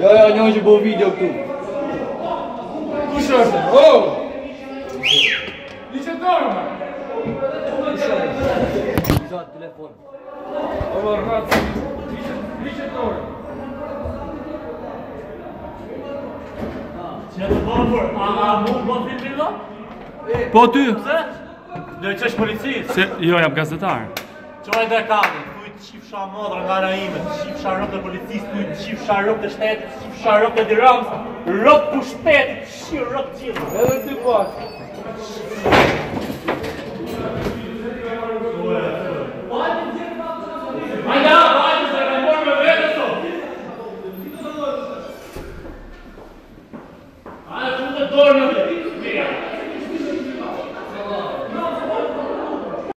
Jo, jo, një që bo video këtu. Kushe është? ho! Një që dorë, me! Kushtë është? telefon. O, më rratë, një që dorë. Që të bërë për, a mu bërë të të të Po ty? Se? Dhe që është policisë? Se, jo, jam gazetarë. Qoj dhe kamë, kujtë qifësha modrë nga në imë, qifësha rëndë policisë, Shqarë ropë të shtetë, shqarë ropë të diramës, ropë të shtetë, shqirë ropë tjimës. Edhe ty kohë. me të torënëve, Yeah.